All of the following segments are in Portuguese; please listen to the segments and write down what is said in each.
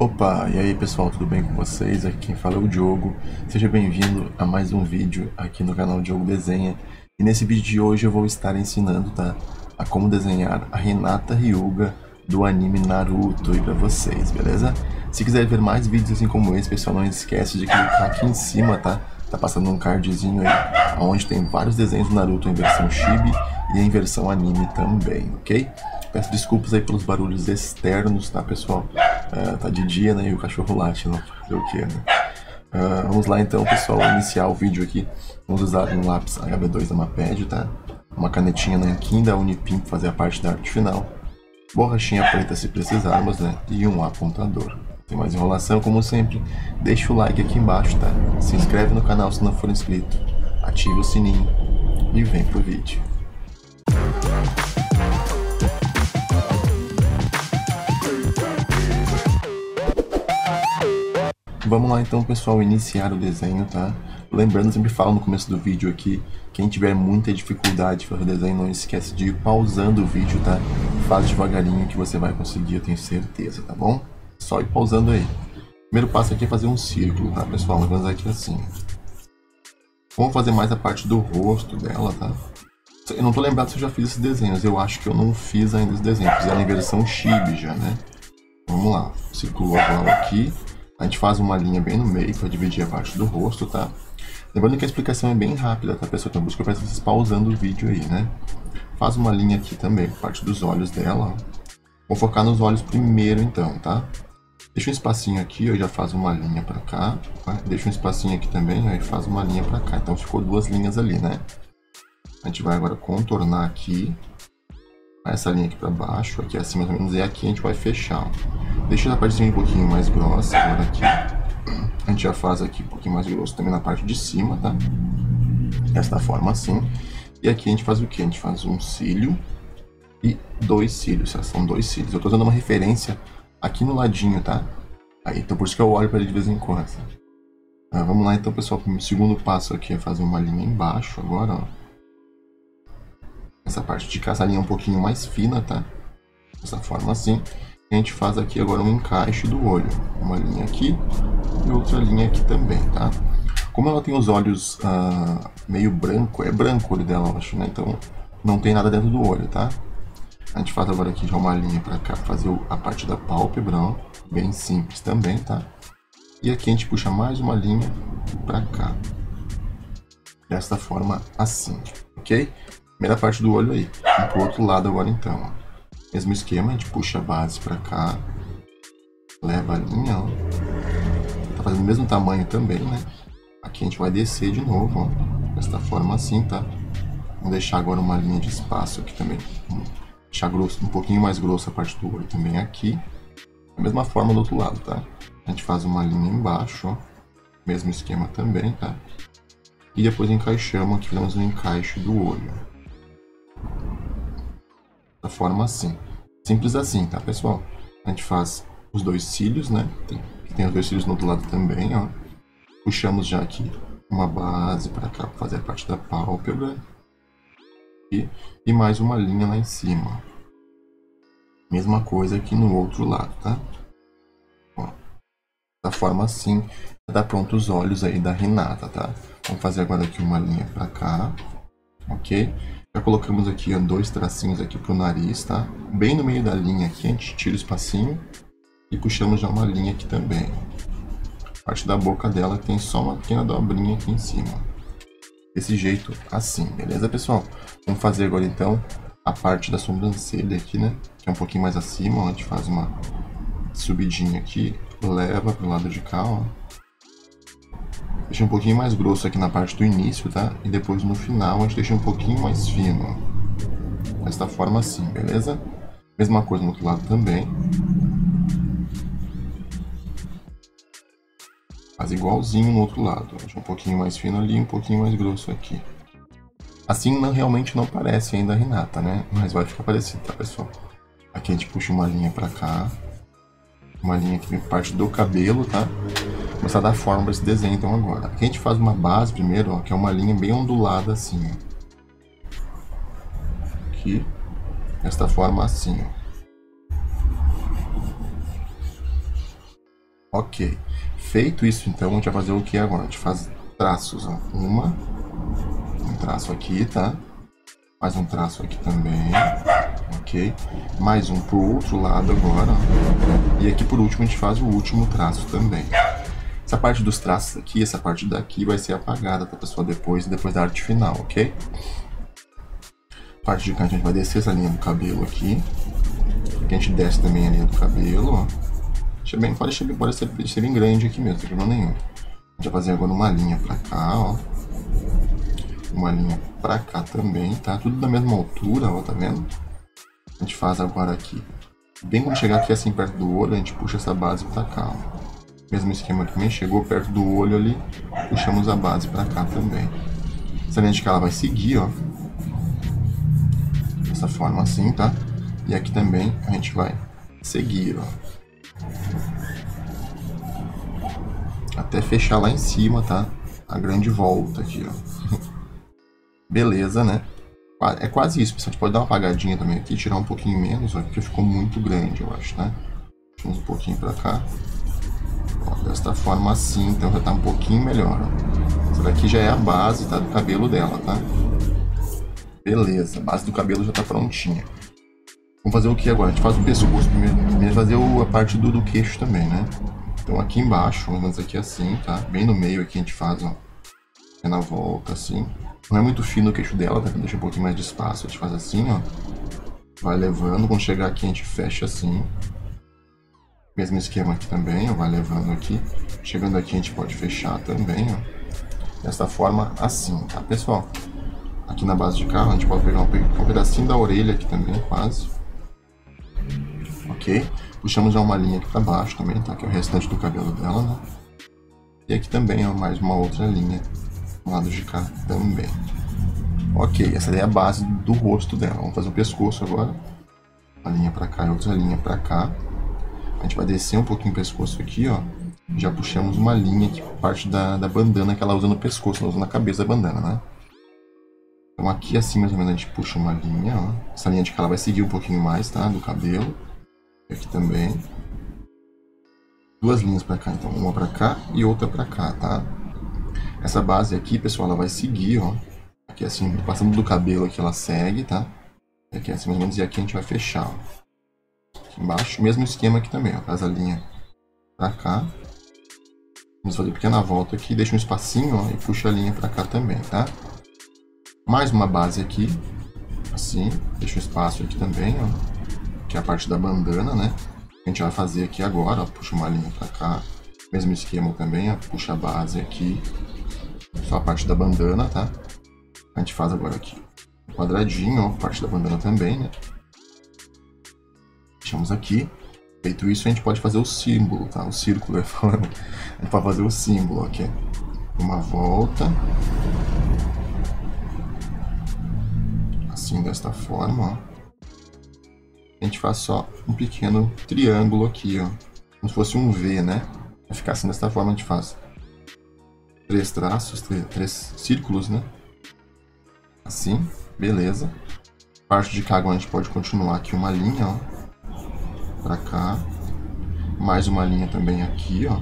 Opa, e aí pessoal, tudo bem com vocês? Aqui quem fala é o Diogo. Seja bem-vindo a mais um vídeo aqui no canal Diogo Desenha. E nesse vídeo de hoje eu vou estar ensinando, tá? A como desenhar a Renata Ryuga do anime Naruto aí pra vocês, beleza? Se quiser ver mais vídeos assim como esse, pessoal, não esquece de clicar aqui em cima, tá? Tá passando um cardzinho aí, onde tem vários desenhos do Naruto em versão chibi e em versão anime também, ok? Peço desculpas aí pelos barulhos externos, tá, pessoal? Uh, tá de dia, né? E o cachorro late, não fazer o quê, né? Uh, vamos lá então, pessoal, iniciar o vídeo aqui. Vamos usar um lápis HB2 da Maped, tá? Uma canetinha Nankin da Unipim para fazer a parte da arte final. Borrachinha preta se precisarmos, né? E um apontador. Tem mais enrolação, como sempre, deixa o like aqui embaixo, tá? Se inscreve no canal se não for inscrito. Ativa o sininho e vem pro vídeo. Vamos lá então, pessoal, iniciar o desenho, tá? Lembrando, sempre falo no começo do vídeo aqui, quem tiver muita dificuldade de fazer o desenho, não esquece de ir pausando o vídeo, tá? Faz devagarinho que você vai conseguir, eu tenho certeza, tá bom? Só ir pausando aí. Primeiro passo aqui é fazer um círculo, tá, pessoal? Vamos fazer aqui assim. Vamos fazer mais a parte do rosto dela, tá? Eu não tô lembrado se eu já fiz esses desenhos, eu acho que eu não fiz ainda esse desenho, fiz ela em versão chibi já, né? Vamos lá, círculo oval aqui, a gente faz uma linha bem no meio para dividir a parte do rosto, tá? Lembrando que a explicação é bem rápida, tá, pessoal? Então, eu peço vocês pausando o vídeo aí, né? Faz uma linha aqui também, parte dos olhos dela. Vou focar nos olhos primeiro, então, tá? Deixa um espacinho aqui, ó, já faz uma linha para cá. Tá? Deixa um espacinho aqui também, aí faz uma linha para cá. Então, ficou duas linhas ali, né? A gente vai agora contornar aqui. Essa linha aqui para baixo, aqui assim mais ou menos, e aqui a gente vai fechar. Deixa a parte de cima um pouquinho mais grossa agora aqui. A gente já faz aqui um pouquinho mais grosso também na parte de cima, tá? Desta forma assim. E aqui a gente faz o que? A gente faz um cílio e dois cílios, tá? São dois cílios. Eu tô usando uma referência aqui no ladinho, tá? Aí, então por isso que eu olho para ele de vez em quando. Ah, vamos lá então, pessoal. O segundo passo aqui é fazer uma linha embaixo agora, ó. Essa parte de linha é um pouquinho mais fina, tá? Dessa forma assim a gente faz aqui agora um encaixe do olho. Uma linha aqui e outra linha aqui também, tá? Como ela tem os olhos uh, meio branco, é branco o olho dela, eu acho, né? Então não tem nada dentro do olho, tá? A gente faz agora aqui já uma linha para cá, fazer a parte da pálpebra, ó, bem simples também, tá? E aqui a gente puxa mais uma linha para cá. Desta forma, assim, ok? Primeira parte do olho aí. Vamos pro outro lado agora então, ó. Mesmo esquema, a gente puxa a base para cá, leva a linha, ó. Tá fazendo o mesmo tamanho também, né? Aqui a gente vai descer de novo, ó. Desta forma assim, tá? Vamos deixar agora uma linha de espaço aqui também. Deixar grosso, um pouquinho mais grossa a parte do olho também aqui. Da mesma forma do outro lado, tá? A gente faz uma linha embaixo, ó. Mesmo esquema também, tá? E depois encaixamos aqui, fazemos um encaixe do olho da forma assim. Simples assim, tá, pessoal? A gente faz os dois cílios, né? Tem, tem os dois cílios no outro lado também, ó. Puxamos já aqui uma base para cá, para fazer a parte da pálpebra. E, e mais uma linha lá em cima. Mesma coisa aqui no outro lado, tá? Ó, da forma assim, dá pronto os olhos aí da Renata, tá? Vamos fazer agora aqui uma linha para cá, ok? Já colocamos aqui dois tracinhos aqui pro nariz, tá? Bem no meio da linha aqui, a gente tira o espacinho e puxamos já uma linha aqui também. A parte da boca dela tem só uma pequena dobrinha aqui em cima. Desse jeito, assim, beleza, pessoal? Vamos fazer agora, então, a parte da sobrancelha aqui, né? Que é um pouquinho mais acima, ó, a gente faz uma subidinha aqui, leva pro lado de cá, ó. Deixa um pouquinho mais grosso aqui na parte do início, tá? E depois no final a gente deixa um pouquinho mais fino. Desta forma assim, beleza? Mesma coisa no outro lado também. Faz igualzinho no outro lado. Deixa um pouquinho mais fino ali um pouquinho mais grosso aqui. Assim não, realmente não parece ainda a Renata, né? Mas vai ficar parecido, tá, pessoal? Aqui a gente puxa uma linha pra cá. Uma linha que vem parte do cabelo, tá? Começar a dar forma para esse desenho então agora. Aqui a gente faz uma base primeiro, ó, que é uma linha bem ondulada assim. Ó. Aqui, desta forma assim. Ó. Ok. Feito isso, então, a gente vai fazer o que agora? A gente faz traços. Ó. Uma. Um traço aqui, tá? Mais um traço aqui também. Ok. Mais um pro outro lado agora. E aqui por último a gente faz o último traço também. Essa parte dos traços aqui, essa parte daqui vai ser apagada, tá pessoal? Depois, depois da arte final, ok? Parte de cá a gente vai descer essa linha do cabelo aqui. Aqui a gente desce também a linha do cabelo, ó. Deixa bem, pode, pode ser, ser bem grande aqui mesmo, não tem problema nenhum. A gente vai fazer agora uma linha pra cá, ó. Uma linha pra cá também, tá? Tudo da mesma altura, ó, tá vendo? A gente faz agora aqui. Bem quando chegar aqui assim perto do olho, a gente puxa essa base pra cá, ó. Mesmo esquema também, chegou perto do olho ali, puxamos a base pra cá também. Essa linha de cá ela vai seguir, ó. Dessa forma assim, tá? E aqui também a gente vai seguir, ó. Até fechar lá em cima, tá? A grande volta aqui, ó. Beleza, né? É quase isso, pessoal. A gente pode dar uma apagadinha também aqui, tirar um pouquinho menos, ó, porque ficou muito grande, eu acho, né? Vamos um pouquinho pra cá. Desta forma assim, então já tá um pouquinho melhor, ó. Essa daqui já é a base, tá? Do cabelo dela, tá? Beleza, a base do cabelo já tá prontinha. Vamos fazer o que agora? A gente faz o pescoço primeiro. Primeiro fazer o, a parte do, do queixo também, né? Então aqui embaixo, vamos aqui assim, tá? Bem no meio aqui a gente faz, ó. É na volta, assim. Não é muito fino o queixo dela, tá? Deixa um pouquinho mais de espaço. A gente faz assim, ó. Vai levando. Quando chegar aqui a gente fecha assim. Mesmo esquema aqui também, ó. Vai levando aqui. Chegando aqui a gente pode fechar também, ó. Dessa forma, assim, tá, pessoal? Aqui na base de carro a gente pode pegar um, pedacinho da orelha aqui também, quase ok? Puxamos já uma linha aqui para baixo também, tá? Que é o restante do cabelo dela, né? E aqui também, ó, mais uma outra linha do lado de cá também. Ok, essa daí é a base do rosto dela. Vamos fazer o pescoço agora. Uma linha para cá e outra linha para cá. A gente vai descer um pouquinho o pescoço aqui, ó. Já puxamos uma linha aqui parte da, da bandana que ela usa no pescoço, ela usa na cabeça da bandana, né? Então aqui assim mais ou menos a gente puxa uma linha, ó. Essa linha de cá ela vai seguir um pouquinho mais, tá? Do cabelo. Aqui também. Duas linhas para cá, então. Uma para cá e outra para cá, tá? Essa base aqui, pessoal, ela vai seguir, ó. Aqui assim, passando do cabelo aqui, ela segue, tá? Aqui assim, mais ou menos, e aqui a gente vai fechar, ó. Aqui embaixo, mesmo esquema aqui também, ó. Faz a linha pra cá. Vamos fazer pequena volta aqui, deixa um espacinho, ó, e puxa a linha pra cá também, tá? Mais uma base aqui, assim, deixa um espaço aqui também, ó que é a parte da bandana, né? A gente vai fazer aqui agora, ó, puxa uma linha pra cá. Mesmo esquema também, ó, puxa a base aqui. Só a parte da bandana, tá? A gente faz agora aqui quadradinho, ó, parte da bandana também, né? Deixamos aqui. Feito isso, a gente pode fazer o símbolo, tá? O círculo, eu falando. A gente pode fazer o símbolo aqui. Uma volta. Assim, desta forma, ó a gente faz só um pequeno triângulo aqui, ó. Como se fosse um V, né? Vai ficar assim dessa forma a gente faz. Três traços, três, três círculos, né? Assim, beleza. Parte de cá agora a gente pode continuar aqui uma linha, ó. Pra cá. Mais uma linha também aqui, ó.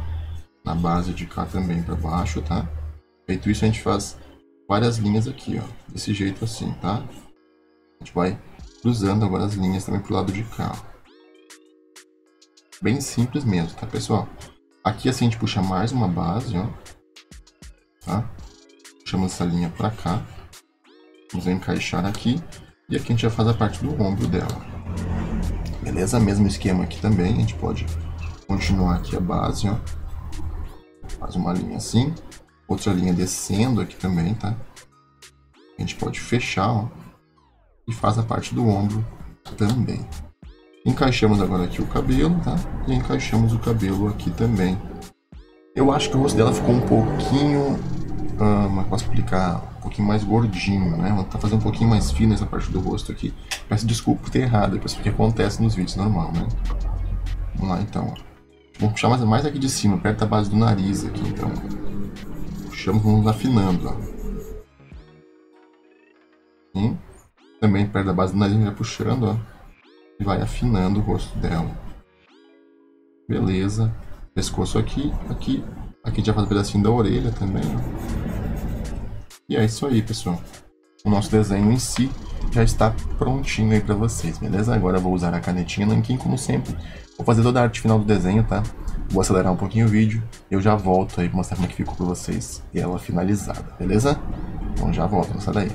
Na base de cá também pra baixo, tá? Feito isso, a gente faz várias linhas aqui, ó. Desse jeito assim, tá? A gente vai cruzando agora as linhas também pro lado de cá. Bem simples mesmo, tá, pessoal? Aqui assim a gente puxa mais uma base, ó. Tá? Puxamos essa linha pra cá. Vamos encaixar aqui. E aqui a gente já faz a parte do ombro dela. Beleza? Mesmo esquema aqui também. A gente pode continuar aqui a base, ó. Faz uma linha assim. Outra linha descendo aqui também, tá? A gente pode fechar, ó e faz a parte do ombro também. Encaixamos agora aqui o cabelo, tá? E encaixamos o cabelo aqui também. Eu acho que o rosto dela ficou um pouquinho, ah, é posso explicar, um pouquinho mais gordinho, né? Ela tá fazendo um pouquinho mais fina essa parte do rosto aqui. Peço desculpa por ter errado, depois porque acontece nos vídeos, normal, né? Vamos lá então, Vamos puxar mais, mais aqui de cima, perto da base do nariz aqui, então. Puxamos, vamos afinando, ó. Sim também perto da base do nariz, vai puxando, ó. E vai afinando o rosto dela. Beleza. pescoço aqui, aqui, aqui já faz um pedacinho da orelha também. E é isso aí, pessoal. O nosso desenho em si já está prontinho aí para vocês, beleza? Agora eu vou usar a canetinha Nankin como sempre. Vou fazer toda a arte final do desenho, tá? Vou acelerar um pouquinho o vídeo eu já volto aí pra mostrar como é que ficou pra vocês e ela finalizada, beleza? Então já volto, não sai daí.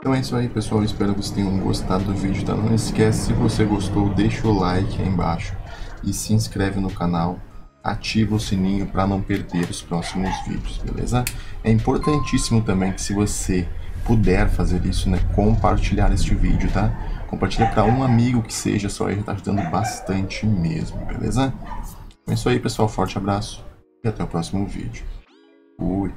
Então é isso aí pessoal, espero que vocês tenham gostado do vídeo, tá? Não esquece, se você gostou, deixa o like aí embaixo e se inscreve no canal, ativa o sininho para não perder os próximos vídeos, beleza? É importantíssimo também que se você puder fazer isso, né, compartilhar este vídeo, tá? Compartilha para um amigo que seja, só aí já tá ajudando bastante mesmo, beleza? É isso aí pessoal, forte abraço e até o próximo vídeo. Fui!